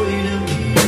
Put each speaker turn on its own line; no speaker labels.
为了你。